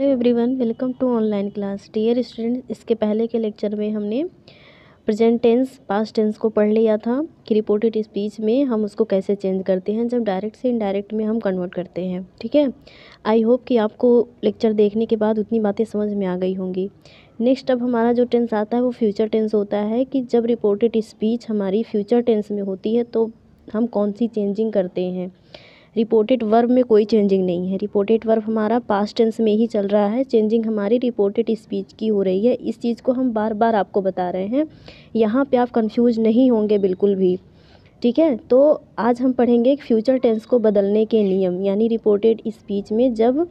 Hello everyone, welcome to online class. Dear student, इसके पहले के लेक्चर में हमने प्रेजेंट टेंस, पास्ट टेंस को पढ़ लिया था, कि रिपोर्टेड स्पीच में हम उसको कैसे चेंज करते हैं, जब डायरेक्ट से इनडायरेक्ट में हम कन्वर्ट करते हैं, ठीक है? आई होप कि आपको लेक्चर देखने के बाद उतनी बातें समझ में आ गई होंगी। नेक्स्ट, अब हमारा जो टेंस आता है, वो फ्यूचर टेंस होता है, कि जब रिपोर्टेड स्पीच हमारी फ्यूचर टेंस में होती है तो हम कौन सी चेंजिंग करते हैं? रिपोर्टेड वर्ब में कोई चेंजिंग नहीं है। रिपोर्टेड वर्ब हमारा पास्ट टेंस में ही चल रहा है। चेंजिंग हमारी रिपोर्टेड स्पीच की हो रही है। इस चीज़ को हम बार बार आपको बता रहे हैं। यहाँ पे आप कंफ्यूज नहीं होंगे बिल्कुल भी। ठीक है? तो आज हम पढ़ेंगे फ्यूचर टेंस को बदलने के नियम, यानी रिपोर्टेड स्पीच में जब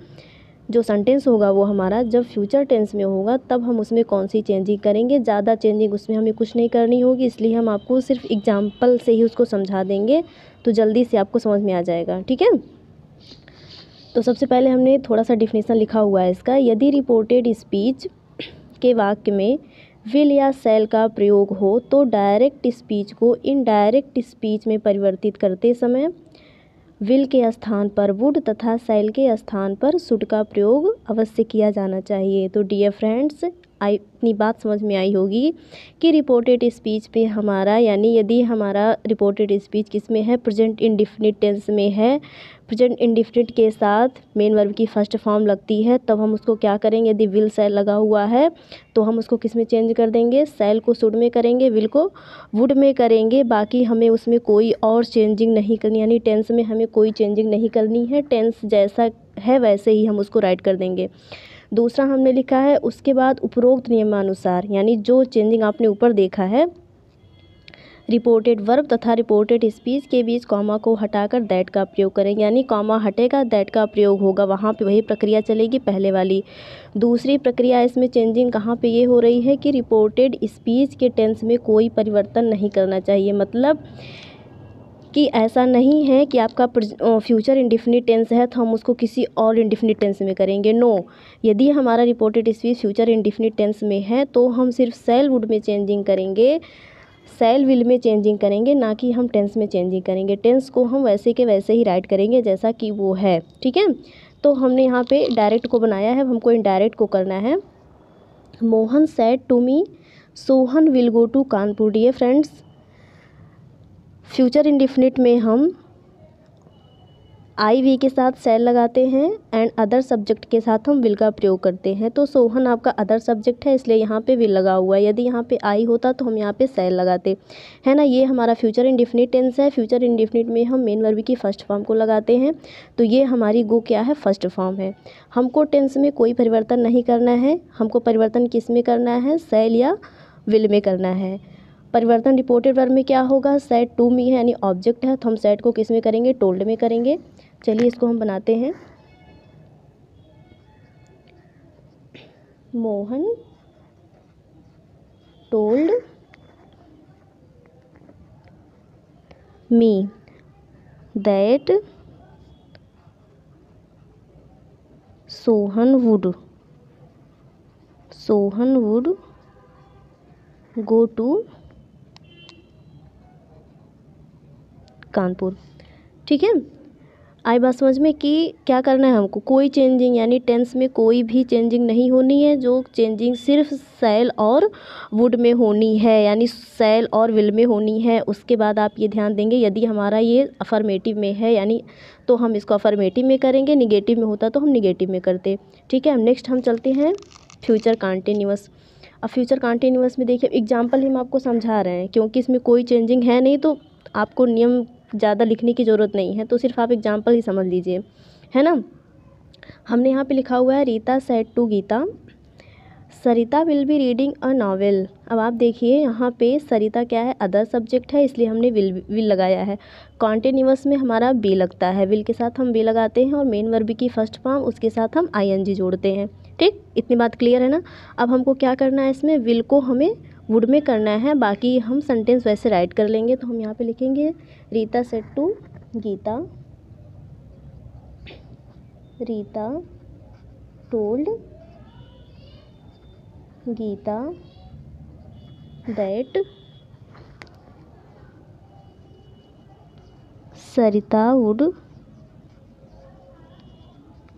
जो सेंटेंस होगा वो हमारा जब फ्यूचर टेंस में होगा, तब हम उसमें कौन सी चेंजिंग करेंगे? ज़्यादा चेंजिंग उसमें हमें कुछ नहीं करनी होगी, इसलिए हम आपको सिर्फ़ एग्ज़ाम्पल से ही उसको समझा देंगे। तो जल्दी से आपको समझ में आ जाएगा, ठीक है? तो सबसे पहले हमने थोड़ा सा डिफिनेशन लिखा हुआ है इसका। यदि रिपोर्टेड स्पीच के वाक्य में विल या सेल का प्रयोग हो तो डायरेक्ट स्पीच को इनडायरेक्ट स्पीच में परिवर्तित करते समय विल के स्थान पर वुड तथा सेल के स्थान पर सुड का प्रयोग अवश्य किया जाना चाहिए। तो डियर फ्रेंड्स आई अपनी बात समझ में आई होगी कि रिपोर्टेड स्पीच पे हमारा, यानी यदि हमारा रिपोर्टेड स्पीच किसमें है? प्रेजेंट इंडिफिनिट टेंस में है। प्रेजेंट इंडिफिनिट के साथ मेन वर्ब की फ़र्स्ट फॉर्म लगती है, तब हम उसको क्या करेंगे? यदि विल सेल लगा हुआ है तो हम उसको किसमें चेंज कर देंगे? सेल को सुड में करेंगे विल को वुड में करेंगे। बाकी हमें उसमें कोई और चेंजिंग नहीं करनी, यानी टेंस में हमें कोई चेंजिंग नहीं करनी है। टेंस जैसा है, वैसे ही हम उसको राइट कर देंगे। दूसरा हमने लिखा है, उसके बाद उपरोक्त नियमानुसार, यानी जो चेंजिंग आपने ऊपर देखा है, रिपोर्टेड वर्ब तथा रिपोर्टेड स्पीच के बीच कॉमा को हटाकर दैट का प्रयोग करें। यानी कॉमा हटेगा, दैट का प्रयोग होगा, वहाँ पे वही प्रक्रिया चलेगी, पहले वाली। दूसरी प्रक्रिया इसमें चेंजिंग कहाँ पे ये हो रही है कि रिपोर्टेड स्पीच के टेंस में कोई परिवर्तन नहीं करना चाहिए। मतलब कि ऐसा नहीं है कि आपका फ्यूचर इंडिफिनिट टेंस है तो हम उसको किसी और इंडिफिनिट टेंस में करेंगे। नो यदि हमारा reported speech future indefinite tense में है तो हम सिर्फ़ सेल वुड में चेंजिंग करेंगे। सेल विल में चेंजिंग करेंगे, ना कि हम टेंस में चेंजिंग करेंगे। टेंस को हम वैसे के वैसे ही राइट करेंगे, जैसा कि वो है। ठीक है? तो हमने यहाँ पे डायरेक्ट को बनाया है, हमको इनडायरेक्ट को करना है। Mohan said to me Sohan will go to Kanpur dear friends future indefinite में हम आई वी के साथ सेल लगाते हैं एंड अदर सब्जेक्ट के साथ हम विल का प्रयोग करते हैं। तो सोहन आपका अदर सब्जेक्ट है, इसलिए यहाँ पे विल लगा हुआ है। यदि यहाँ पे आई होता तो हम यहाँ पे सेल लगाते। है ना? ये हमारा फ्यूचर इंडिफिनिट टेंस है। फ्यूचर इंडिफिनिट में हम मेन वर्ब की फ़र्स्ट फॉर्म को लगाते हैं। तो ये हमारी गो क्या है? फ़र्स्ट फॉर्म है। हमको टेंस में कोई परिवर्तन नहीं करना है। हमको परिवर्तन किसमें करना है? सेल या विल में करना है। परिवर्तन रिपोर्टेड वर्ब में क्या होगा? सेट टू में है, यानी ऑब्जेक्ट है। तो हम सेट को किसमें करेंगे? टोल्ड में करेंगे। चलिए इसको हम बनाते हैं। Mohan told me that Sohan would Sohan would go to Kanpur. ठीक है? आई बात समझ में कि क्या करना है हमको? कोई चेंजिंग यानी टेंस में कोई भी चेंजिंग नहीं होनी है, जो चेंजिंग सिर्फ़ सेल और वुड में होनी है, यानी सेल और विल में होनी है। उसके बाद आप ये ध्यान देंगे, यदि हमारा ये अफर्मेटिव में है, यानी तो हम इसको अफर्मेटिव में करेंगे निगेटिव में होता तो हम निगेटिव में करते। ठीक है? नेक्स्ट हम चलते हैं फ्यूचर कॉन्टीन्यूस अब फ्यूचर कॉन्टीन्यूस में देखिए एग्ज़ाम्पल हम आपको समझा रहे हैं, क्योंकि इसमें कोई चेंजिंग है नहीं तो आपको नियम ज़्यादा लिखने की ज़रूरत नहीं है तो सिर्फ़ आप एग्ज़ाम्पल ही समझ लीजिए, है ना? हमने यहाँ पे लिखा हुआ है, Rita said to Gita, Sarita will be reading a novel अब आप देखिए, यहाँ पे सरिता क्या है अदर सब्जेक्ट है, इसलिए हमने विल विल लगाया है। कॉन्टिन्यूस में हमारा बी लगता है विल के साथ हम बी लगाते हैं और मेन वर्ब की फ़र्स्ट फॉर्म उसके साथ हम आईएनजी जोड़ते हैं। ठीक? इतनी बात क्लियर है ना? अब हमको क्या करना है इसमें? विल को हमें वुड में करना है, बाकी हम सेंटेंस वैसे राइट कर लेंगे तो हम यहाँ पे लिखेंगे Rita said to Gita Rita told Gita that Sarita would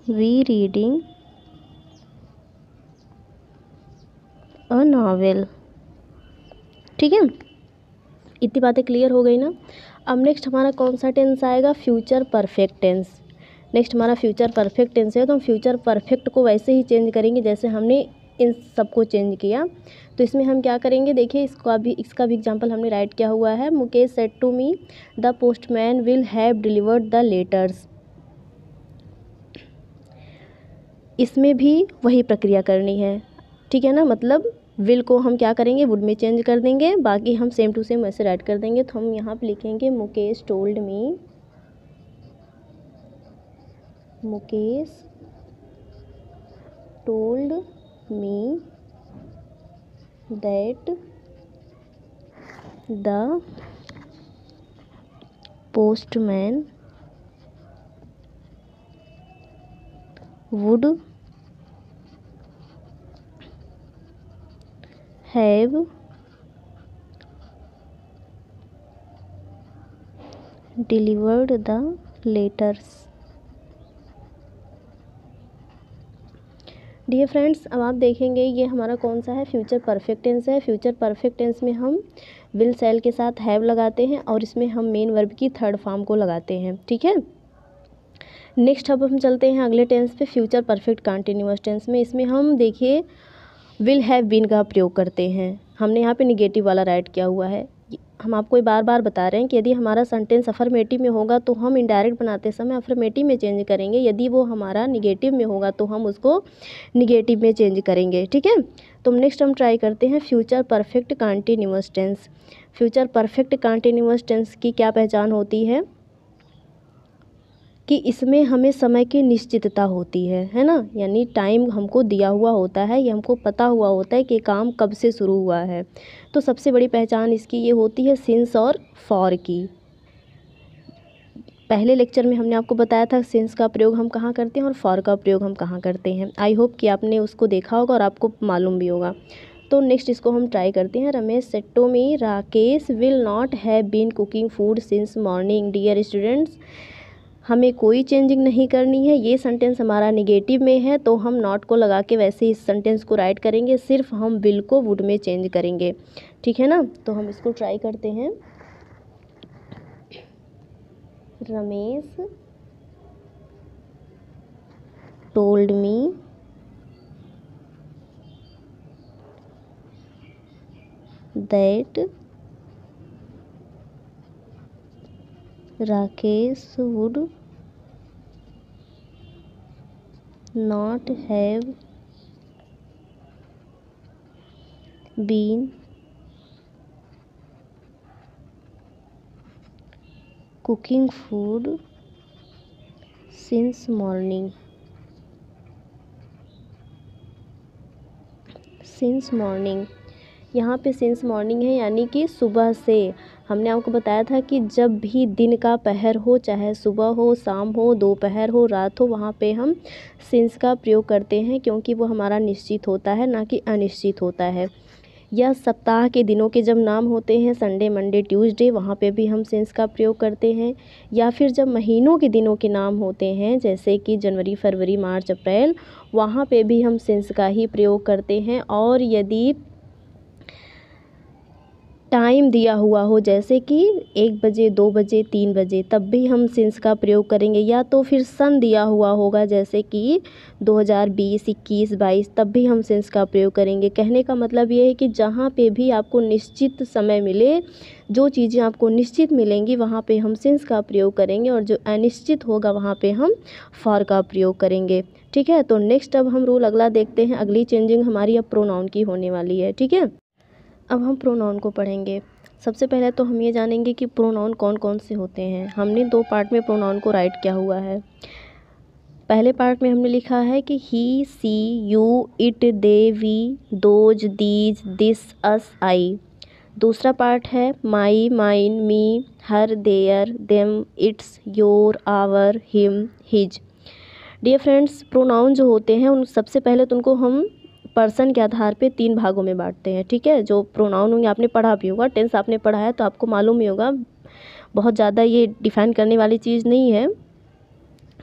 be reading a novel ठीक है? इतनी बातें क्लियर हो गई ना? अब नेक्स्ट हमारा कौन सा टेंस आएगा? फ्यूचर परफेक्ट टेंस नेक्स्ट हमारा फ्यूचर परफेक्ट टेंस है तो हम फ्यूचर परफेक्ट को वैसे ही चेंज करेंगे जैसे हमने इन सबको चेंज किया। तो इसमें हम क्या करेंगे? देखिए, इसका भी इसका भी एग्जांपल हमने राइट किया हुआ है। Mukesh said to me the postman will have delivered the letters इसमें भी वही प्रक्रिया करनी है। ठीक है ना? मतलब विल को हम क्या करेंगे? वुड में चेंज कर देंगे। बाकी हम सेम टू सेम ऐसे राइट कर देंगे। तो हम यहाँ पर लिखेंगे, Mukesh told me Mukesh told me that the postman would have delivered the letters. Dear friends अब आप देखेंगे ये हमारा कौन सा है? फ्यूचर परफेक्ट टेंस है। फ्यूचर परफेक्ट टेंस में हम विल सेल के साथ हैव लगाते हैं और इसमें हम मेन वर्ब की थर्ड फॉर्म को लगाते हैं। ठीक है? नेक्स्ट अब हम चलते हैं अगले टेंस पे फ्यूचर परफेक्ट कंटिन्यूस टेंस में। इसमें हम देखिए विल हैव बीन का प्रयोग करते हैं। हमने यहाँ पे निगेटिव वाला राइट किया हुआ है। हम आपको ये बार बार बता रहे हैं कि यदि हमारा सेंटेंस अफर्मेटिव में होगा तो हम इनडायरेक्ट बनाते समय अफर्मेटिव में चेंज करेंगे। यदि वो हमारा निगेटिव में होगा तो हम उसको निगेटिव में चेंज करेंगे। ठीक है? तो नेक्स्ट हम ट्राई करते हैं future perfect continuous tense future perfect continuous tense की क्या पहचान होती है? कि इसमें हमें समय की निश्चितता होती है है ना? यानी टाइम हमको दिया हुआ होता है, या हमको पता हुआ होता है कि काम कब से शुरू हुआ है। तो सबसे बड़ी पहचान इसकी ये होती है सिंस और फॉर की। पहले लेक्चर में हमने आपको बताया था सिंस का प्रयोग हम कहाँ करते हैं और फॉर का प्रयोग हम कहाँ करते हैं। आई होप कि आपने उसको देखा होगा और आपको मालूम भी होगा। तो नेक्स्ट इसको हम ट्राई करते हैं। Ramesh said to me Rakesh will not have been cooking food since morning dear students हमें कोई चेंजिंग नहीं करनी है, ये सेंटेंस हमारा निगेटिव में है तो हम नॉट को लगा के वैसे इस सेंटेंस को राइट करेंगे, सिर्फ़ हम विल को वुड में चेंज करेंगे। ठीक है ना? तो हम इसको ट्राई करते हैं। Ramesh told me that Rakesh would not have been cooking food since morning since morning यहाँ पे सिंस मॉर्निंग है, यानी कि सुबह से। हमने आपको बताया था कि जब भी दिन का पहर हो, चाहे सुबह हो, शाम हो, दोपहर हो, रात हो, वहाँ पे हम सिंस का प्रयोग करते हैं क्योंकि वो हमारा निश्चित होता है, ना कि अनिश्चित होता है। या सप्ताह के दिनों के जब नाम होते हैं संडे मंडे ट्यूसडे वहाँ पे भी हम सेंस का प्रयोग करते हैं। या फिर जब महीनों के दिनों के नाम होते हैं, जैसे कि जनवरी, फरवरी, मार्च, अप्रैल, वहाँ पे भी हम सेंस का ही प्रयोग करते हैं। और यदि टाइम दिया हुआ हो, जैसे कि एक बजे, दो बजे, तीन बजे, तब भी हम सिंस का प्रयोग करेंगे। या तो फिर सन दिया हुआ होगा, जैसे कि 2020 21 22 तब भी हम सिंस का प्रयोग करेंगे। कहने का मतलब ये है कि जहाँ पे भी आपको निश्चित समय मिले, जो चीज़ें आपको निश्चित मिलेंगी, वहाँ पे हम सिंस का प्रयोग करेंगे और जो अनिश्चित होगा, वहाँ पे हम फॉर का प्रयोग करेंगे। ठीक है? तो नेक्स्ट अब हम रूल अगला देखते हैं। अगली चेंजिंग हमारी अब प्रोनाउन की होने वाली है। ठीक है? अब हम प्रोनाउन को पढ़ेंगे। सबसे पहले तो हम ये जानेंगे कि प्रोनाउन कौन कौन से होते हैं। हमने दो पार्ट में प्रोनाउन को राइट किया हुआ है। पहले पार्ट में हमने लिखा है कि he she you it they we those these this us I दूसरा पार्ट है my mine me her their them its your our him his dear friends pronoun जो होते हैं, उन सबसे पहले तो उनको हम पर्सन के आधार पे तीन भागों में बांटते हैं, ठीक है? जो प्रोनाउन होंगे, आपने पढ़ा भी होगा टेंस आपने पढ़ा है तो आपको मालूम ही होगा, बहुत ज़्यादा ये डिफाइन करने वाली चीज़ नहीं है।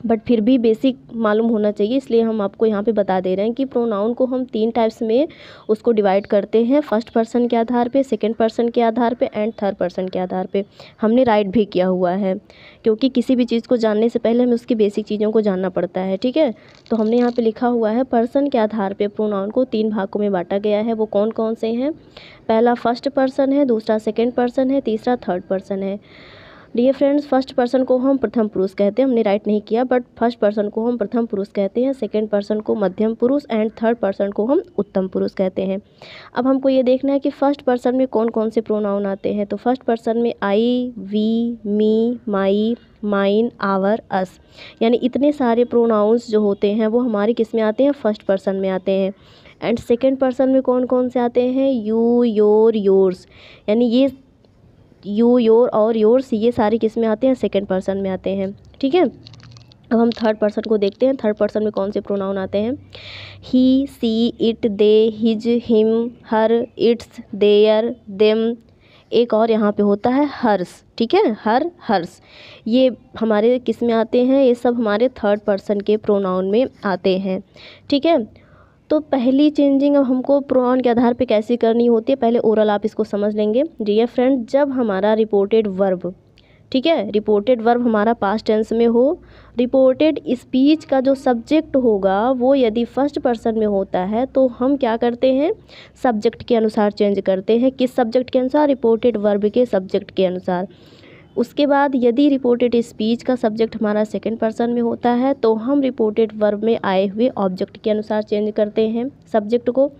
बट फिर भी बेसिक मालूम होना चाहिए, इसलिए हम आपको यहाँ पे बता दे रहे हैं कि प्रोनाउन को हम तीन टाइप्स में उसको डिवाइड करते हैं। फ़र्स्ट पर्सन के आधार पे सेकंड पर्सन के आधार पे एंड थर्ड पर्सन के आधार पे। हमने राइट भी किया हुआ है, क्योंकि किसी भी चीज़ को जानने से पहले हमें उसकी बेसिक चीज़ों को जानना पड़ता है, ठीक है? तो हमने यहाँ पर लिखा हुआ है पर्सन के आधार पर प्रोनाउन को तीन भागों में बांटा गया है। वो कौन कौन से हैं? पहला फ़र्स्ट पर्सन है, दूसरा सेकेंड पर्सन है, तीसरा थर्ड पर्सन है। डियर फ्रेंड्स फ़र्स्ट पर्सन को हम प्रथम पुरुष कहते हैं। हमने राइट नहीं किया बट फ़र्स्ट पर्सन को हम प्रथम पुरुष कहते हैं। सेकेंड पर्सन को मध्यम पुरुष एंड थर्ड पर्सन को हम उत्तम पुरुष कहते हैं। अब हमको ये देखना है कि फ़र्स्ट पर्सन में कौन कौन से प्रोनाउन आते हैं। तो फ़र्स्ट पर्सन में I we me my mine our us यानी इतने सारे प्रोनाउंस जो होते हैं, वो हमारे किसमें आते हैं? फ़र्स्ट पर्सन में आते हैं। एंड सेकेंड पर्सन में कौन कौन से आते हैं? यू योर योर्स यानी ये यू योर और योर्स ये सारे किसमें आते हैं? सेकेंड पर्सन में आते हैं। ठीक है? अब हम थर्ड पर्सन को देखते हैं। थर्ड पर्सन में कौन से प्रोनाउन आते हैं? He she it they his him her its their them एक और यहाँ पे होता है हर्स ठीक है? हर हर्स ये हमारे किसमें आते हैं? ये सब हमारे थर्ड पर्सन के प्रोनाउन में आते हैं। ठीक है? तो पहली चेंजिंग अब हमको प्रोनाउन के आधार पे कैसे करनी होती है, पहले ओरल आप इसको समझ लेंगे। डियर फ्रेंड जब हमारा रिपोर्टेड वर्ब ठीक है? रिपोर्टेड वर्ब हमारा पास्ट टेंस में हो रिपोर्टेड स्पीच का जो सब्जेक्ट होगा, वो यदि फ़र्स्ट पर्सन में होता है तो हम क्या करते हैं? सब्जेक्ट के अनुसार चेंज करते हैं। किस सब्जेक्ट के अनुसार? रिपोर्टेड वर्ब के सब्जेक्ट के अनुसार। उसके बाद यदि रिपोर्टेड स्पीच का सब्जेक्ट हमारा सेकेंड पर्सन में होता है तो हम रिपोर्टेड वर्ब में आए हुए ऑब्जेक्ट के अनुसार चेंज करते हैं सब्जेक्ट को।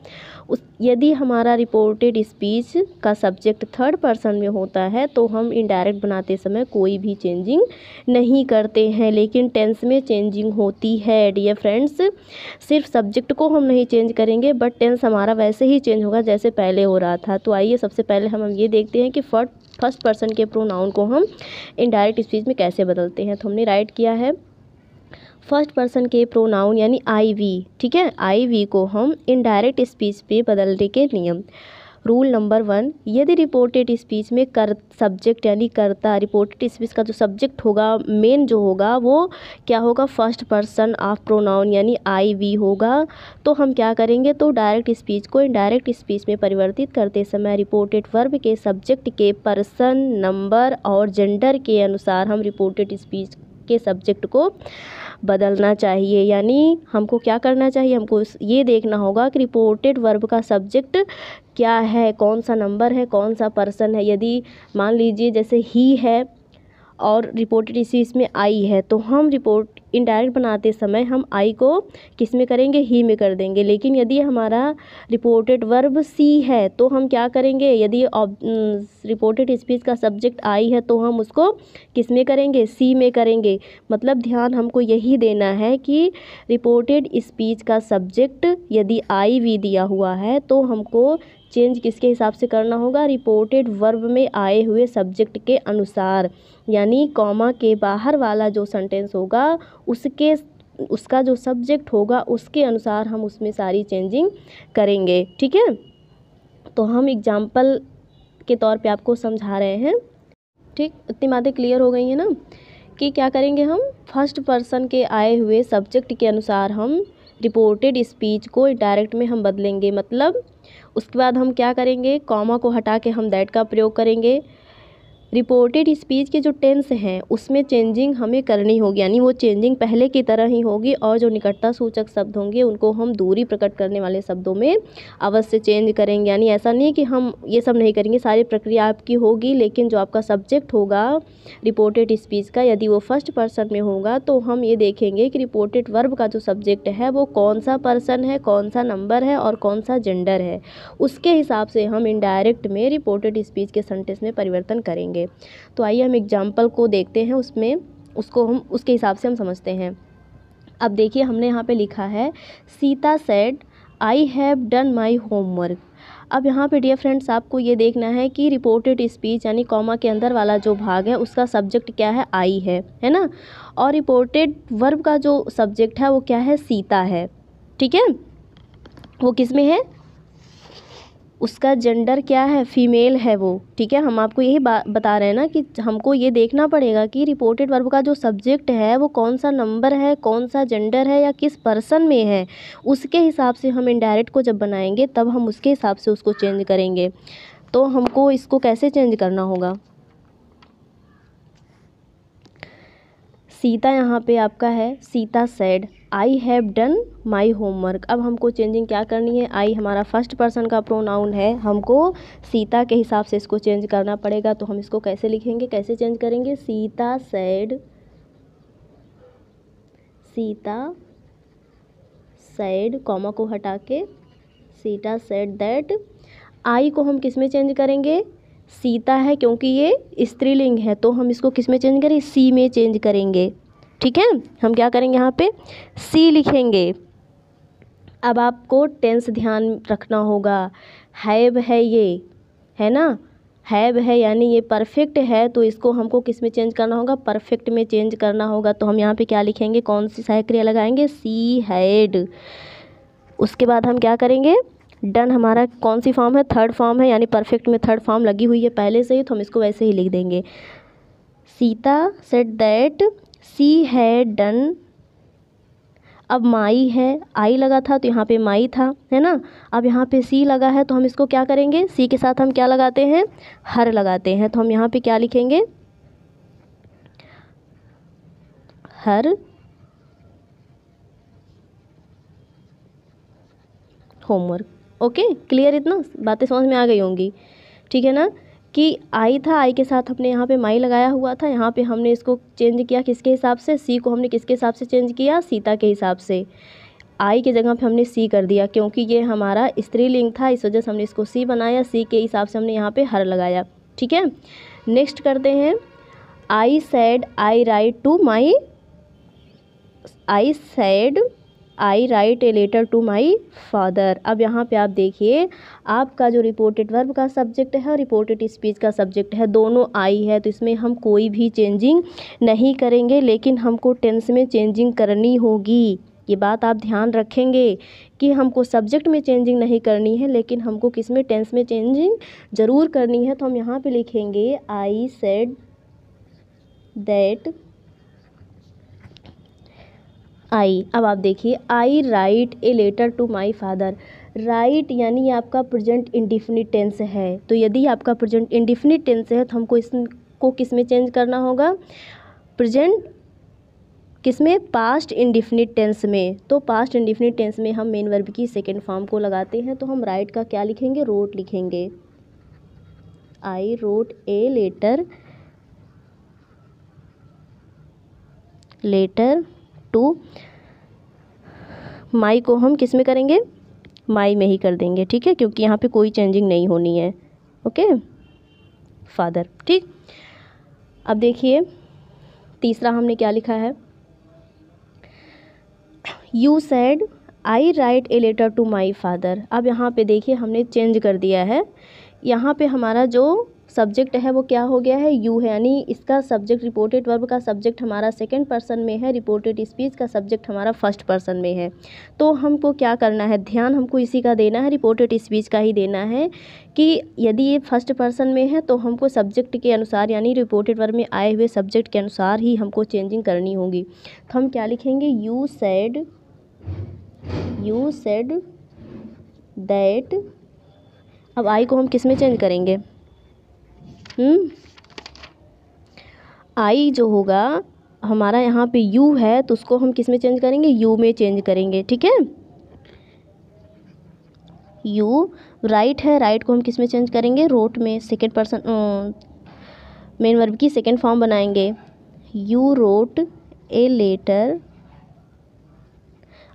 उस, यदि हमारा रिपोर्टेड स्पीच का सब्जेक्ट थर्ड पर्सन में होता है तो हम इनडायरेक्ट बनाते समय कोई भी चेंजिंग नहीं करते हैं। लेकिन टेंस में चेंजिंग होती है डियर फ्रेंड्स सिर्फ़ सब्जेक्ट को हम नहीं चेंज करेंगे बट टेंस हमारा वैसे ही चेंज होगा जैसे पहले हो रहा था। तो आइए सबसे पहले हम ये देखते हैं कि फ़र्स्ट फ़र्स्ट पर्सन के प्रोनाउन को हम इनडायरेक्ट स्पीच में कैसे बदलते हैं। तो हमने राइट किया है फ़र्स्ट पर्सन के प्रोनाउन यानी आई वी ठीक है? आई वी को हम इनडायरेक्ट स्पीच पे बदलने के नियम। रूल नंबर वन यदि रिपोर्टेड स्पीच में कर सब्जेक्ट यानी करता रिपोर्टेड स्पीच का जो सब्जेक्ट होगा मेन जो होगा, वो क्या होगा? फ़र्स्ट पर्सन ऑफ़ प्रोनाउन यानी आई वी होगा। तो हम क्या करेंगे? तो डायरेक्ट स्पीच को इनडायरेक्ट स्पीच में परिवर्तित करते समय रिपोर्टेड वर्ब के सब्जेक्ट के पर्सन नंबर और जेंडर के अनुसार हम रिपोर्टेड स्पीच के सब्जेक्ट को बदलना चाहिए, यानी हमको क्या करना चाहिए? हमको ये देखना होगा कि रिपोर्टेड वर्ब का सब्जेक्ट क्या है, कौन सा नंबर है, कौन सा पर्सन है। यदि मान लीजिए जैसे ही है और रिपोर्टेड इसी इसमें आई है तो हम रिपोर्ट इनडायरेक्ट बनाते समय हम आई को किसमें करेंगे? ही में कर देंगे। लेकिन यदि हमारा रिपोर्टेड वर्ब सी है तो हम क्या करेंगे? यदि रिपोर्टेड स्पीच का सब्जेक्ट आई है तो हम उसको किसमें करेंगे? सी में करेंगे। मतलब ध्यान हमको यही देना है कि रिपोर्टेड स्पीच का सब्जेक्ट यदि आई भी दिया हुआ है तो हमको चेंज किसके हिसाब से करना होगा? रिपोर्टेड वर्ब में आए हुए सब्जेक्ट के अनुसार, यानी कॉमा के बाहर वाला जो सेंटेंस होगा, उसके उसका जो सब्जेक्ट होगा, उसके अनुसार हम उसमें सारी चेंजिंग करेंगे। ठीक है? तो हम एग्ज़ाम्पल के तौर पे आपको समझा रहे हैं। ठीक? इतनी बातें क्लियर हो गई हैं ना? कि क्या करेंगे हम? फ़र्स्ट पर्सन के आए हुए सब्जेक्ट के अनुसार हम रिपोर्टेड स्पीच को डायरेक्ट में हम बदलेंगे। मतलब उसके बाद हम क्या करेंगे कॉमा को हटा के हम दैट का प्रयोग करेंगे। रिपोर्टेड स्पीच के जो टेंस हैं, उसमें चेंजिंग हमें करनी होगी, यानी वो चेंजिंग पहले की तरह ही होगी और जो निकटता सूचक शब्द होंगे, उनको हम दूरी प्रकट करने वाले शब्दों में अवश्य चेंज करेंगे। यानी ऐसा नहीं कि हम ये सब नहीं करेंगे, सारी प्रक्रिया आपकी होगी, लेकिन जो आपका सब्जेक्ट होगा रिपोर्टेड स्पीच का, यदि वो फ़र्स्ट पर्सन में होगा तो हम ये देखेंगे कि रिपोर्टेड वर्ब का जो सब्जेक्ट है, वो कौन सा पर्सन है कौन सा नंबर है और कौन सा जेंडर है। उसके हिसाब से हम इनडायरेक्ट में रिपोर्टेड स्पीच के सेंटेंस में परिवर्तन करेंगे। होंगे तो आइए हम एग्ज़ाम्पल को देखते हैं, उसमें उसको हम, उसके हिसाब से हम समझते हैं। अब देखिए, हमने यहाँ पे लिखा है, Sita said I have done my homework अब यहाँ पे डियर फ्रेंड्स आपको ये देखना है कि रिपोर्टेड स्पीच यानी कॉमा के अंदर वाला जो भाग है, उसका सब्जेक्ट क्या है? आई है है ना? और रिपोर्टेड वर्ब का जो सब्जेक्ट है, वो क्या है? सीता है। ठीक है? वो किसमें है? उसका जेंडर क्या है? फीमेल है वो, ठीक है? हम आपको यही बात रहे हैं ना कि हमको ये देखना पड़ेगा कि रिपोर्टेड वर्ब का जो सब्जेक्ट है, वो कौन सा नंबर है कौन सा जेंडर है या किस पर्सन में है, उसके हिसाब से हम इनडायरेक्ट को जब बनाएँगे, तब हम उसके हिसाब से उसको चेंज करेंगे। तो हमको इसको कैसे चेंज करना होगा? सीता यहाँ पे आपका है, Sita said I have done my homework अब हमको चेंजिंग क्या करनी है? आई हमारा फ़र्स्ट पर्सन का प्रोनाउन है। हमको सीता के हिसाब से इसको चेंज करना पड़ेगा तो हम इसको कैसे लिखेंगे, कैसे चेंज करेंगे? Sita said Sita said comma को हटा के, सीता सेड दैट आई को हम किसमें चेंज करेंगे? सीता है क्योंकि ये स्त्रीलिंग है तो हम इसको किसमें चेंज करें? सी में चेंज करेंगे। ठीक है? हम क्या करेंगे यहाँ पे? सी लिखेंगे। अब आपको टेंस ध्यान रखना होगा। हैब है ये, है ना? हैब है यानी ये परफेक्ट है तो इसको हमको किसमें चेंज करना होगा? परफेक्ट में चेंज करना होगा। तो हम यहाँ पे क्या लिखेंगे? कौन सी सहायक क्रिया लगाएँगे? सी हैड उसके बाद हम क्या करेंगे? डन हमारा कौन सी फॉर्म है? थर्ड फॉर्म है, यानी परफेक्ट में थर्ड फॉर्म लगी हुई है पहले से ही तो हम इसको वैसे ही लिख देंगे। सीता सेट दैट सी है डन। अब माई है, आई लगा था तो यहाँ पे माई था, है ना? अब यहाँ पे सी लगा है तो हम इसको क्या करेंगे? सी के साथ हम क्या लगाते हैं? हर लगाते हैं। तो हम यहाँ पे क्या लिखेंगे? Her homework. ओके? क्लियर इतना? बातें समझ में आ गई होंगी। ठीक है ना? कि आई था, आई के साथ हमने यहाँ पे माई लगाया हुआ था, यहाँ पे हमने इसको चेंज किया किसके हिसाब से? सी को हमने किसके हिसाब से चेंज किया? सीता के हिसाब से। आई के जगह पे हमने सी कर दिया क्योंकि ये हमारा स्त्रीलिंग था, इस वजह से हमने इसको सी बनाया। सी के हिसाब से हमने यहाँ पे हर लगाया। ठीक है? नेक्स्ट करते हैं। I said I write to my I said I write a letter to my father अब यहाँ पे आप देखिए, आपका जो रिपोर्टेड वर्ब का सब्जेक्ट है और रिपोर्टेड स्पीच का सब्जेक्ट है, दोनों आई है तो इसमें हम कोई भी चेंजिंग नहीं करेंगे, लेकिन हमको टेंस में चेंजिंग करनी होगी। ये बात आप ध्यान रखेंगे कि हमको सब्जेक्ट में चेंजिंग नहीं करनी है, लेकिन हमको किसमें टेंस में चेंजिंग ज़रूर करनी है तो हम यहाँ पे लिखेंगे आई सेड दैट आई। अब आप देखिए I write a letter to my father write यानी आपका प्रेजेंट इंडिफिनिट टेंस है। तो यदि आपका प्रेजेंट इंडिफिनिट टेंस है तो हमको इसको किसमें चेंज करना होगा? प्रेजेंट किसमें? पास्ट इंडिफिनिट टेंस में। तो पास्ट इंडिफिनिट टेंस में हम मेन वर्ब की सेकेंड फॉर्म को लगाते हैं तो हम राइट का क्या लिखेंगे? रोट लिखेंगे। I wrote a letter letter to. My को हम किसमें करेंगे? माई में ही कर देंगे, ठीक है? क्योंकि यहाँ पे कोई चेंजिंग नहीं होनी है, ओके? फादर ठीक? अब देखिए, तीसरा हमने क्या लिखा है? You said I write a letter to my father अब यहाँ पे देखिए हमने चेंज कर दिया है। यहाँ पे हमारा जो सब्जेक्ट है, वो क्या हो गया है? यू है, यानी इसका सब्जेक्ट रिपोर्टेड वर्ब का सब्जेक्ट हमारा सेकंड पर्सन में है रिपोर्टेड स्पीच का सब्जेक्ट हमारा फ़र्स्ट पर्सन में है। तो हमको क्या करना है? ध्यान हमको इसी का देना है रिपोर्टेड स्पीच का ही देना है कि यदि ये फ़र्स्ट पर्सन में है तो हमको सब्जेक्ट के अनुसार, यानी रिपोर्टेड वर्ब में आए हुए सब्जेक्ट के अनुसार ही हमको चेंजिंग करनी होगी। तो हम क्या लिखेंगे? You said you said that अब आई को हम किसमें चेंज करेंगे? आई जो होगा, हमारा यहाँ पे यू है तो उसको हम किसमें चेंज करेंगे? यू में चेंज करेंगे, ठीक है? यू राइट है राइट को हम किसमें चेंज करेंगे? रोट में सेकेंड पर्सन मेन वर्ब की सेकेंड फॉर्म बनाएँगे। यू रोट ए लेटर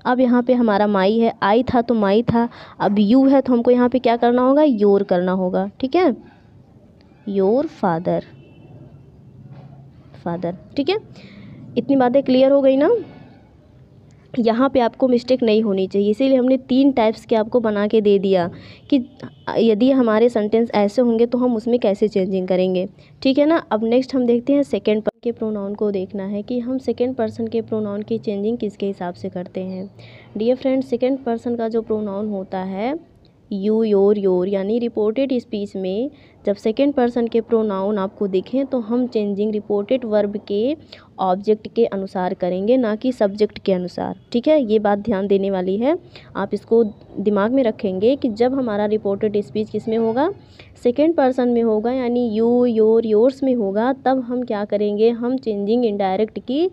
अब यहाँ पे हमारा माई है आई था तो माई था, अब यू है तो हमको यहाँ पे क्या करना होगा? योर करना होगा, ठीक है? Your father. फादर। ठीक है? इतनी बातें क्लियर हो गई ना? यहाँ पे आपको मिस्टेक नहीं होनी चाहिए। इसीलिए हमने तीन टाइप्स के आपको बना के दे दिया कि यदि हमारे सेंटेंस ऐसे होंगे तो हम उसमें कैसे चेंजिंग करेंगे। ठीक है ना? अब नेक्स्ट हम देखते हैं सेकेंड पर्सन के प्रोनाउन को देखना है कि हम सेकेंड पर्सन के प्रोनाउन की चेंजिंग किसके हिसाब से करते हैं। डियर फ्रेंड सेकेंड पर्सन का जो प्रोनाउन होता है यू योर योर यानी रिपोर्टेड स्पीच में जब सेकेंड पर्सन के प्रोनाउन आपको दिखें तो हम चेंजिंग रिपोर्टेड वर्ब के ऑब्जेक्ट के अनुसार करेंगे, ना कि सब्जेक्ट के अनुसार। ठीक है? ये बात ध्यान देने वाली है। आप इसको दिमाग में रखेंगे कि जब हमारा रिपोर्टेड स्पीच किसमें होगा? सेकेंड पर्सन में होगा, यानी यू योर योर्स में होगा। तब हम क्या करेंगे? हम चेंजिंग इनडायरेक्ट की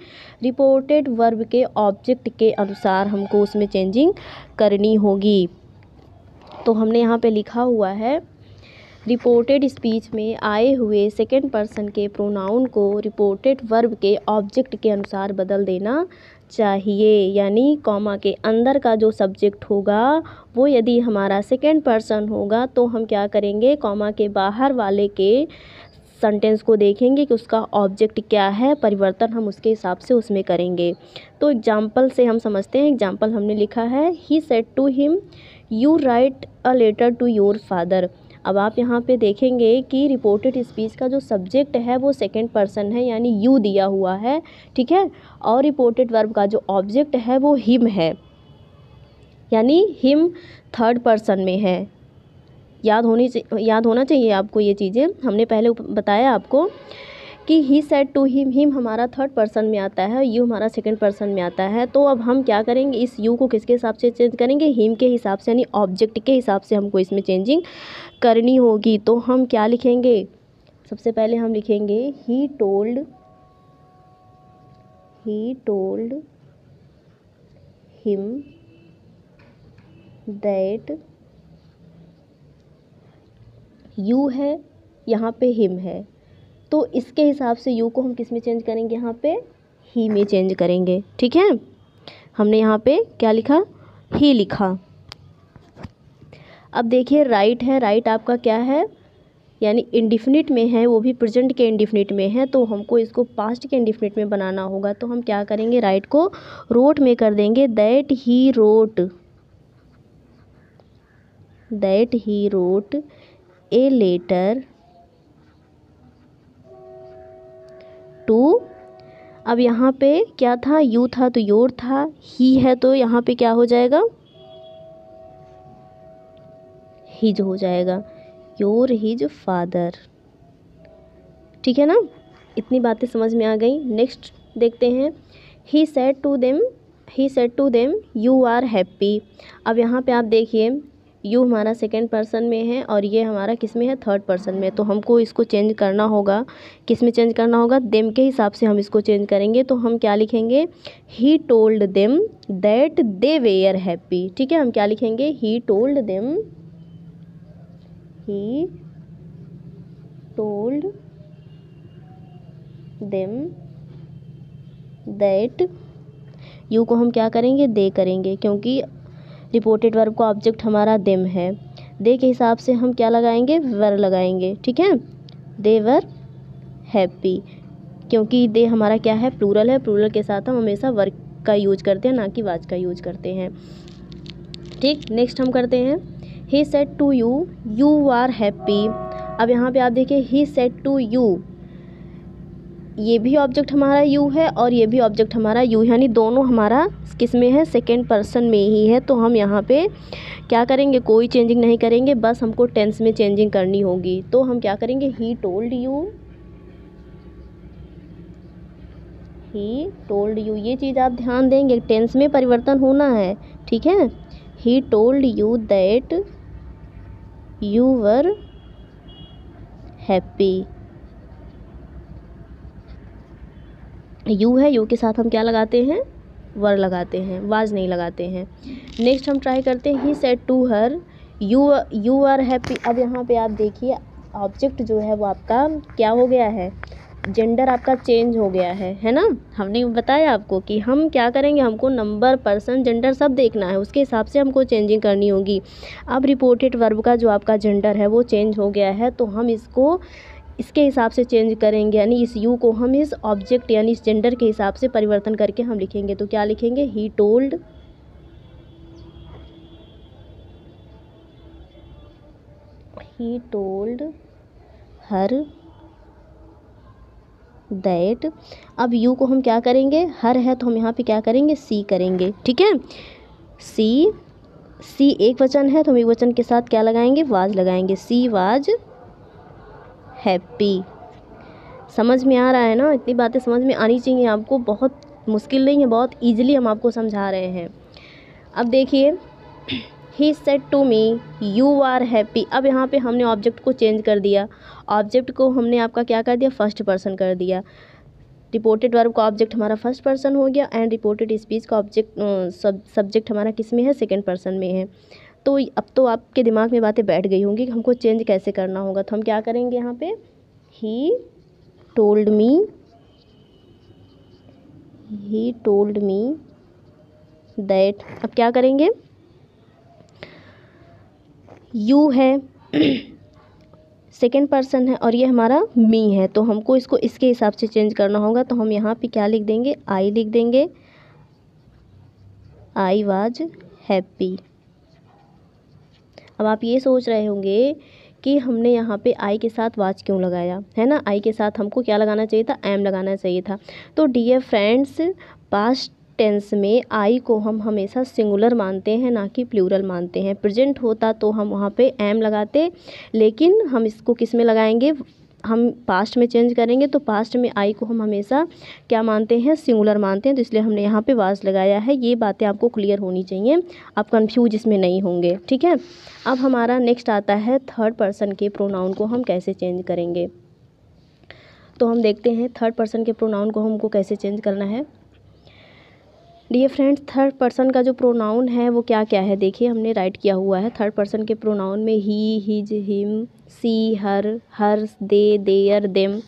रिपोर्टेड वर्ब के ऑब्जेक्ट के अनुसार हमको उसमें चेंजिंग करनी होगी। तो हमने यहाँ पे लिखा हुआ है रिपोर्टेड स्पीच में आए हुए सेकेंड पर्सन के प्रोनाउन को रिपोर्टेड वर्ब के ऑब्जेक्ट के अनुसार बदल देना चाहिए, यानी कॉमा के अंदर का जो सब्जेक्ट होगा, वो यदि हमारा सेकेंड पर्सन होगा तो हम क्या करेंगे? कॉमा के बाहर वाले के सेंटेंस को देखेंगे कि उसका ऑब्जेक्ट क्या है, परिवर्तन हम उसके हिसाब से उसमें करेंगे। तो एग्ज़ाम्पल से हम समझते हैं एग्ज़ाम्पल हमने लिखा है he said to him you write a letter to your father अब आप यहाँ पे देखेंगे कि रिपोर्टेड स्पीच का जो सब्जेक्ट है वो सेकेंड पर्सन है, यानी यू दिया हुआ है, ठीक है? और रिपोर्टेड वर्ब का जो ऑब्जेक्ट है वो हिम है, यानी हिम थर्ड पर्सन में है। याद होनी याद होना चाहिए आपको ये चीज़ें। हमने पहले बताया आपको कि he said to him him हमारा थर्ड पर्सन में आता है यू हमारा सेकंड पर्सन में आता है तो अब हम क्या करेंगे? इस यू को किसके हिसाब से चेंज करेंगे? हिम के हिसाब से, यानी ऑब्जेक्ट के हिसाब से हमको इसमें चेंजिंग करनी होगी। तो हम क्या लिखेंगे? सबसे पहले हम लिखेंगे he told he told him that you है, यहाँ पे हिम है। तो इसके हिसाब से यू को हम किसमें चेंज करेंगे? यहाँ पे ही में चेंज करेंगे। ठीक है? हमने यहाँ पे क्या लिखा? ही लिखा। अब देखिए राइट है राइट आपका क्या है? यानी इंडिफिनिट में है, वो भी प्रेजेंट के इंडिफिनिट में है तो हमको इसको पास्ट के इंडिफिनिट में बनाना होगा। तो हम क्या करेंगे? राइट को रोट में कर देंगे। That he wrote that he wrote a letter to. अब यहाँ पे क्या था? यू था तो योर था, ही है तो यहाँ पे क्या हो जाएगा? हिज हो जाएगा। Your his father. ठीक है ना? इतनी बातें समझ में आ गई। नेक्स्ट देखते हैं। He said to them he said to them you are happy अब यहाँ पे आप देखिए यू हमारा सेकेंड पर्सन में है और ये हमारा किसमें है? थर्ड पर्सन में तो हमको इसको चेंज करना होगा। किसमें चेंज करना होगा? देम के हिसाब से हम इसको चेंज करेंगे। तो हम क्या लिखेंगे? He told them that they were happy ठीक है? हम क्या लिखेंगे? He told them he told them that you को हम क्या करेंगे? दे करेंगे। क्योंकि रिपोर्टेड वर्ब का ऑब्जेक्ट हमारा देम है। दे के हिसाब से हम क्या लगाएँगे? वर लगाएँगे, ठीक है? दे वर हैप्पी क्योंकि दे हमारा क्या है? प्लूरल है। प्लूरल के साथ हम हमेशा वर्क का यूज़ करते हैं, ना कि वाच का यूज़ करते हैं। ठीक नेक्स्ट हम करते हैं। He said to you you are happy अब यहाँ पे आप देखिए ही सेट टू यू ये भी ऑब्जेक्ट हमारा यू है और ये भी ऑब्जेक्ट हमारा यू यानी दोनों हमारा किसमें है? सेकेंड पर्सन में ही है। तो हम यहाँ पे क्या करेंगे? कोई चेंजिंग नहीं करेंगे, बस हमको टेंस में चेंजिंग करनी होगी। तो हम क्या करेंगे? He told you he told you ये चीज़ आप ध्यान देंगे टेंस में परिवर्तन होना है, ठीक है? He told you that you were happy you है, यू के साथ हम क्या लगाते हैं? वर लगाते हैं, वाज नहीं लगाते हैं। नेक्स्ट हम ट्राई करते हैं he said to her you you are happy अब यहाँ पे आप देखिए ऑब्जेक्ट जो है वो आपका क्या हो गया है? जेंडर आपका चेंज हो गया है है ना? हमने बताया आपको कि हम क्या करेंगे, हमको नंबर पर्सन जेंडर सब देखना है, उसके हिसाब से हमको चेंजिंग करनी होगी। अब रिपोर्टेड वर्ब का जो आपका जेंडर है वो चेंज हो गया है तो हम इसको इसके हिसाब से चेंज करेंगे, यानी इस यू को हम इस ऑब्जेक्ट यानी इस जेंडर के हिसाब से परिवर्तन करके हम लिखेंगे। तो क्या लिखेंगे? He told he told her that अब यू को हम क्या करेंगे? हर है तो हम यहाँ पे क्या करेंगे? सी करेंगे। ठीक है? सी सी एक वचन है तो हम एक वचन के साथ क्या लगाएँगे? वाज लगाएँगे। She was happy. समझ में आ रहा है ना? इतनी बातें समझ में आनी चाहिए आपको। बहुत मुश्किल नहीं है, बहुत ईजिली हम आपको समझा रहे हैं। अब देखिए he said to me you are happy अब यहाँ पे हमने ऑब्जेक्ट को चेंज कर दिया। ऑब्जेक्ट को हमने आपका क्या कर दिया? फ़र्स्ट पर्सन कर दिया। रिपोर्टेड वर्ब का ऑब्जेक्ट हमारा फ़र्स्ट पर्सन हो गया एंड रिपोर्टेड स्पीच का ऑब्जेक्ट सब्जेक्ट हमारा किसमें है? सेकेंड पर्सन में है। तो अब तो आपके दिमाग में बातें बैठ गई होंगी कि हमको चेंज कैसे करना होगा। तो हम क्या करेंगे यहाँ पे? He told me he told me that अब क्या करेंगे? यू है सेकेंड पर्सन है और ये हमारा मी है। तो हमको इसको इसके हिसाब से चेंज करना होगा। तो हम यहाँ पे क्या लिख देंगे? आई लिख देंगे। आई वाज हैप्पी अब आप ये सोच रहे होंगे कि हमने यहाँ पे आई के साथ वाच क्यों लगाया? है ना? आई के साथ हमको क्या लगाना चाहिए था? एम लगाना चाहिए था। तो डियर फ्रेंड्स पास्ट टेंस में आई को हम हमेशा सिंगुलर मानते हैं, ना कि प्लूरल मानते हैं। प्रेजेंट होता तो हम वहाँ पे एम लगाते, लेकिन हम इसको किसमें लगाएँगे? हम पास्ट में चेंज करेंगे तो पास्ट में आई को हम हमेशा क्या मानते हैं? सिंगुलर मानते हैं तो इसलिए हमने यहाँ पे वाज लगाया है। ये बातें आपको क्लियर होनी चाहिए, आप कंफ्यूज इसमें नहीं होंगे, ठीक है? अब हमारा नेक्स्ट आता है थर्ड पर्सन के प्रोनाउन को हम कैसे चेंज करेंगे? तो हम देखते हैं थर्ड पर्सन के प्रोनाउन को हमको कैसे चेंज करना है। डियर फ्रेंड्स थर्ड पर्सन का जो प्रोनाउन है, वो क्या क्या है? देखिए, हमने राइट किया हुआ है थर्ड पर्सन के प्रोनाउन में he his him she her hers they their them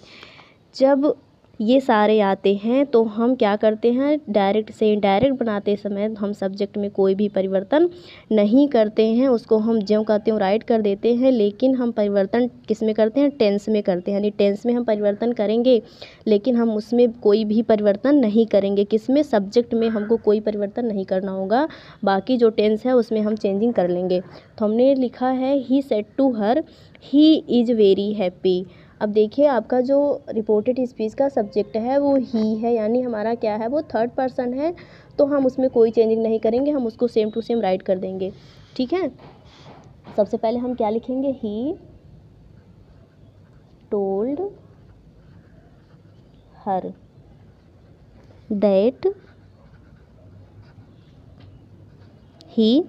जब ये सारे आते हैं तो हम क्या करते हैं? डायरेक्ट से इनडायरेक्ट बनाते समय हम सब्जेक्ट में कोई भी परिवर्तन नहीं करते हैं। उसको हम ज्यों का त्यों राइट कर देते हैं, लेकिन हम परिवर्तन किसमें करते हैं? टेंस में करते हैं। यानी टेंस में हम परिवर्तन करेंगे, लेकिन हम उसमें कोई भी परिवर्तन नहीं करेंगे। किसमें? सब्जेक्ट में हमको कोई परिवर्तन नहीं करना होगा। बाकी जो टेंस है, उसमें हम चेंजिंग कर लेंगे। तो हमने लिखा है he said to her he is very happy अब देखिए, आपका जो रिपोर्टेड स्पीच का सब्जेक्ट है, वो ही है, यानी हमारा क्या है, वो थर्ड पर्सन है तो हम उसमें कोई चेंजिंग नहीं करेंगे, हम उसको सेम टू सेम राइट कर देंगे। ठीक है? सबसे पहले हम क्या लिखेंगे? He told her that he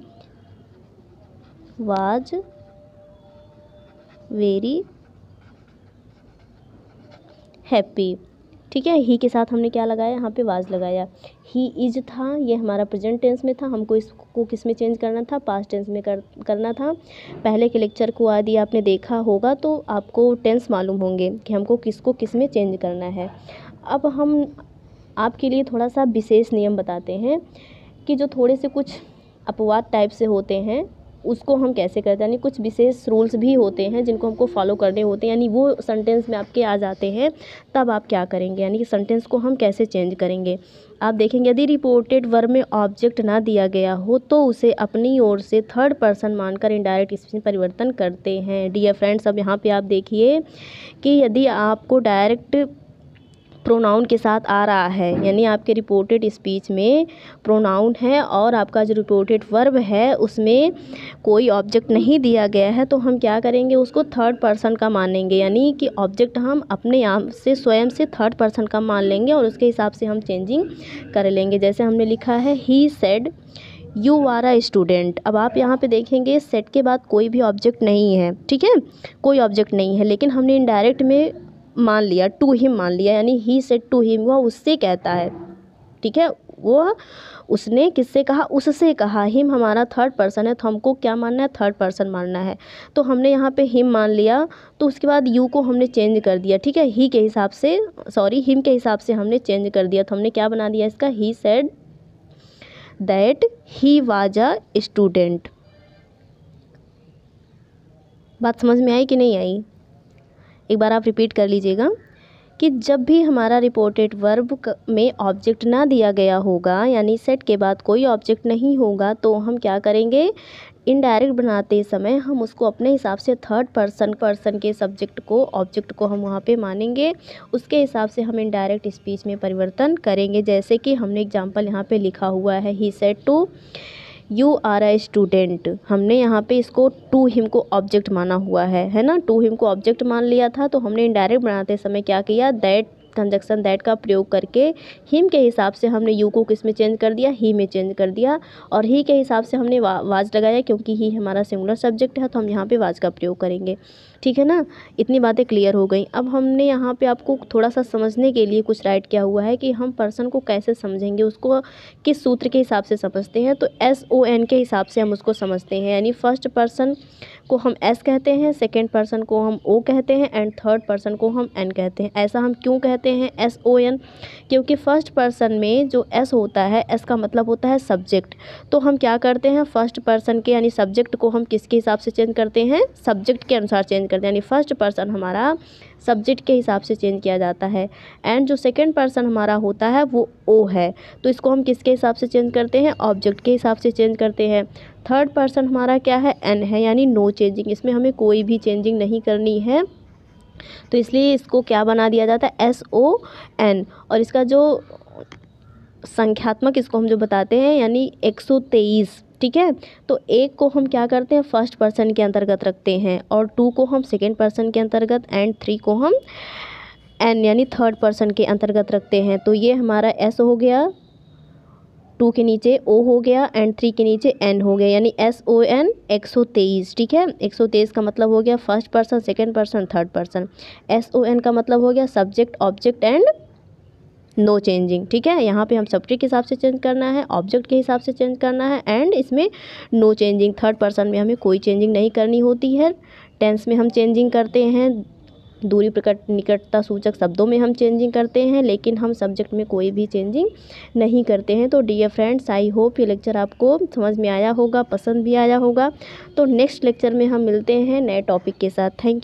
was very happy. ठीक है ही के साथ हमने क्या लगाया? यहाँ पे वाज लगाया। ही इज़ था, ये हमारा प्रेजेंट टेंस में था, हमको इसको किसमें चेंज करना था? पास्ट टेंस में कर, करना था। पहले के लेक्चर को आदि आपने देखा होगा तो आपको टेंस मालूम होंगे कि हमको किसको किसमें चेंज करना है। अब हम आपके लिए थोड़ा सा विशेष नियम बताते हैं कि जो थोड़े से कुछ अपवाद टाइप से होते हैं उसको हम कैसे करते हैं? यानी कुछ विशेष रूल्स भी होते हैं जिनको हमको फॉलो करने होते हैं। यानी वो सेंटेंस में आपके आ जाते हैं, तब आप क्या करेंगे? यानी कि सेंटेंस को हम कैसे चेंज करेंगे? आप देखेंगे, यदि रिपोर्टेड वर्ब में ऑब्जेक्ट ना दिया गया हो तो उसे अपनी ओर से थर्ड पर्सन मानकर इनडायरेक्ट इसमें परिवर्तन करते हैं। डियर फ्रेंड्स अब यहाँ पे आप देखिए कि यदि आपको डायरेक्ट प्रोनाउन के साथ आ रहा है। यानी आपके रिपोर्टेड स्पीच में प्रोनाउन है और आपका जो रिपोर्टेड वर्ब है, उसमें कोई ऑब्जेक्ट नहीं दिया गया है तो हम क्या करेंगे? उसको थर्ड पर्सन का मानेंगे। यानी कि ऑब्जेक्ट हम अपने आप से, स्वयं से थर्ड पर्सन का मान लेंगे और उसके हिसाब से हम चेंजिंग कर लेंगे। जैसे हमने लिखा है he said you are a student अब आप यहाँ पे देखेंगे सेट के बाद कोई भी ऑब्जेक्ट नहीं है। ठीक है? कोई ऑब्जेक्ट नहीं है, लेकिन हमने इनडायरेक्ट में मान लिया, टू हिम मान लिया, यानी ही सेट टू हिम वह उससे कहता है। ठीक है? वो उसने किससे कहा? उससे कहा। हिम हमारा थर्ड पर्सन है तो हमको क्या मानना है? थर्ड पर्सन मानना है। तो हमने यहाँ पे हिम मान लिया तो उसके बाद यू को हमने चेंज कर दिया। ठीक है? ही के हिसाब से सॉरी हिम के हिसाब से हमने चेंज कर दिया। तो हमने क्या बना दिया इसका? He said that he was a student बात समझ में आई कि नहीं आई? एक बार आप रिपीट कर लीजिएगा कि जब भी हमारा रिपोर्टेड वर्ब में ऑब्जेक्ट ना दिया गया होगा, यानी सेट के बाद कोई ऑब्जेक्ट नहीं होगा तो हम क्या करेंगे? इनडायरेक्ट बनाते समय हम उसको अपने हिसाब से थर्ड पर्सन पर्सन के सब्जेक्ट को ऑब्जेक्ट को हम वहाँ पे मानेंगे। उसके हिसाब से हम इनडायरेक्ट स्पीच में परिवर्तन करेंगे। जैसे कि हमने एग्जांपल यहाँ पे लिखा हुआ है he said to you are I student हमने यहाँ पे इसको टू हिम को ऑब्जेक्ट माना हुआ है है ना? टू हिम को ऑब्जेक्ट मान लिया था तो हमने इनडायरेक्ट बनाते समय क्या किया? दैट कंजक्शन दैट का प्रयोग करके हिम के हिसाब से हमने यू को किसमें चेंज कर दिया? ही में चेंज कर दिया। और ही के हिसाब से हमने वा, वाज लगाया क्योंकि ही हमारा सिंगुलर सब्जेक्ट है तो हम यहाँ पे वाज का प्रयोग करेंगे। ठीक है ना? इतनी बातें क्लियर हो गई। अब हमने यहाँ पे आपको थोड़ा सा समझने के लिए कुछ राइट किया हुआ है कि हम पर्सन को कैसे समझेंगे उसको किस सूत्र के हिसाब से समझते हैं? तो एस ओ एन के हिसाब से हम उसको समझते हैं। यानी फ़र्स्ट पर्सन को हम एस कहते हैं सेकेंड पर्सन को हम ओ कहते हैं एंड थर्ड पर्सन को हम एन कहते हैं। ऐसा हम क्यों कहते हैं एस ओ एन क्योंकि फ़र्स्ट पर्सन में जो एस होता है एस का मतलब होता है सब्जेक्ट तो हम क्या करते हैं? फ़र्स्ट पर्सन के, यानी सब्जेक्ट को हम किसके हिसाब से चेंज करते हैं? सब्जेक्ट के अनुसार चेंज करते हैं. यानी फ़र्स्ट पर्सन हमारा सब्जेक्ट के हिसाब से चेंज किया जाता है. एंड जो सेकेंड पर्सन हमारा होता है, वो ओ है. तो इसको हम किसके हिसाब से चेंज करते हैं? ऑब्जेक्ट के हिसाब से चेंज करते हैं. थर्ड पर्सन हमारा क्या है? एन है. यानी नो चेंजिंग इसमें हमें कोई भी चेंजिंग नहीं करनी है. तो इसलिए इसको क्या बना दिया जाता है? एस ओ एन और इसका जो संख्यात्मक इसको हम जो बताते हैं, यानी एक सौ तेईस, ठीक है? तो एक को हम क्या करते हैं? फ़र्स्ट पर्सन के अंतर्गत रखते हैं और टू को हम सेकेंड पर्सन के अंतर्गत एंड थ्री को हम एन यानी थर्ड पर्सन के अंतर्गत रखते हैं। तो ये हमारा एस हो गया। टू के नीचे ओ हो गया एंड थ्री के नीचे एन हो गया, यानी एस ओ एन एक सौ तेईस, ठीक है? एक सौ तेईस का मतलब हो गया first person second person third person S O N का मतलब हो गया subject object and no changing ठीक है? यहाँ पे हम सब्जेक्ट के हिसाब से चेंज करना है ऑब्जेक्ट के हिसाब से चेंज करना है एंड इसमें नो चेंजिंग थर्ड पर्सन में हमें कोई चेंजिंग नहीं करनी होती है. टेंस में हम चेंजिंग करते हैं दूरी प्रकट निकटता सूचक शब्दों में हम चेंजिंग करते हैं, लेकिन हम सब्जेक्ट में कोई भी चेंजिंग नहीं करते हैं। तो डियर फ्रेंड्स आई होप ये लेक्चर आपको समझ में आया होगा, पसंद भी आया होगा। तो नेक्स्ट लेक्चर में हम मिलते हैं नए टॉपिक के साथ। Thank you